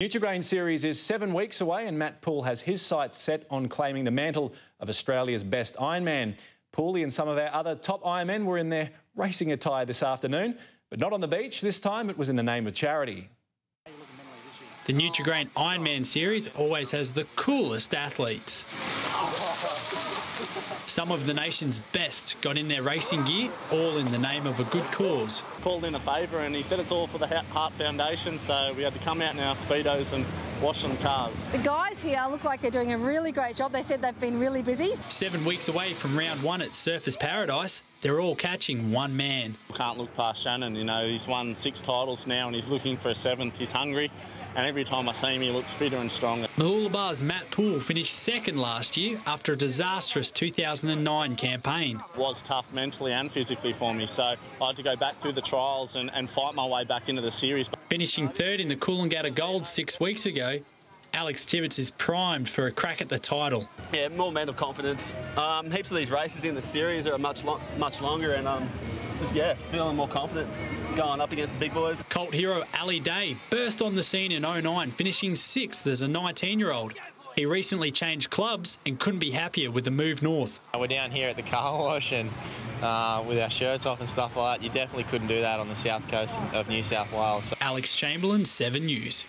Nutri-Grain Series is seven weeks away, and Matt Poole has his sights set on claiming the mantle of Australia's best Ironman. Pooley and some of our other top Ironmen were in their racing attire this afternoon, but not on the beach. This time it was in the name of charity. The Nutri-Grain Ironman series always has the coolest athletes. Some of the nation's best got in their racing gear, all in the name of a good cause. Called in a favour and he said it's all for the Heart Foundation, so we had to come out in our Speedos and wash some cars. The guys here look like they're doing a really great job. They said they've been really busy. Seven weeks away from round one at Surfers Paradise, they're all catching one man. Can't look past Shannon, you know, he's won six titles now and he's looking for a seventh. He's hungry and every time I see him, he looks fitter and stronger. Mooloolaba's Matt Poole finished second last year after a disastrous 2009 campaign. It was tough mentally and physically for me, so I had to go back through the trials and, and fight my way back into the series. Finishing third in the Coolangatta Gold six weeks ago, Alex Tibbets is primed for a crack at the title. Yeah, more mental confidence. Um, heaps of these races in the series are much lo much longer, and um, just yeah, feeling more confident going up against the big boys. Cult hero Ali Day burst on the scene in 09, finishing sixth as a 19-year-old. He recently changed clubs and couldn't be happier with the move north. We're down here at the car wash and uh, with our shirts off and stuff like that. You definitely couldn't do that on the south coast of New South Wales. So. Alex Chamberlain, 7 News.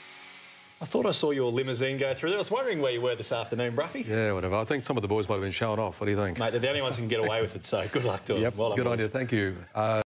I thought I saw your limousine go through there. I was wondering where you were this afternoon, Bruffy. Yeah, whatever. I think some of the boys might have been showing off. What do you think? Mate, they're the only ones who can get away with it, so good luck to them. Yep, well good boys. idea. Thank you. Uh,